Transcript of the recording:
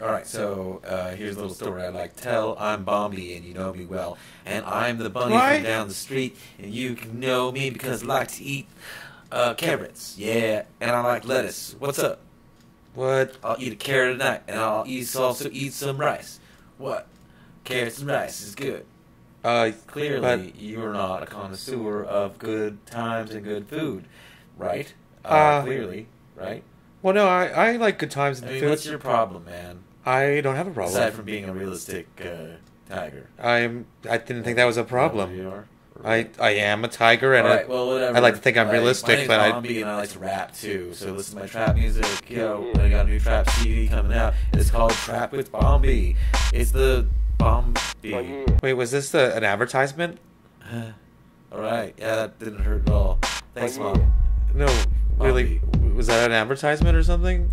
All right, so uh, here's a little story I like to tell. I'm Bombi, and you know me well. And I'm the bunny from down the street, and you can know me because I like to eat uh, carrots. Yeah, and I like lettuce. What's up? What? I'll eat a carrot tonight, and I'll eat, also eat some rice. What? Carrots and rice is good. Uh, Clearly, you're not a connoisseur of good times and good food, right? Uh, clearly, right? well, no, I, I like good times I and mean, food. what's your problem, man? I don't have a problem. Aside from being a realistic uh, tiger. I'm. I didn't think that was a problem. you are? I I am a tiger, and All I- right, well, whatever. I like to think I'm Like, realistic, but I- Bombi, and I like to rap too. So listen to my trap music. Yo, I got a new trap CD coming out. It's called Trap with Bombi. It's the Bombi. wait, was this the, an advertisement? all right, yeah, that didn't hurt at all. Thanks, mom. No, really. Was that an advertisement or something?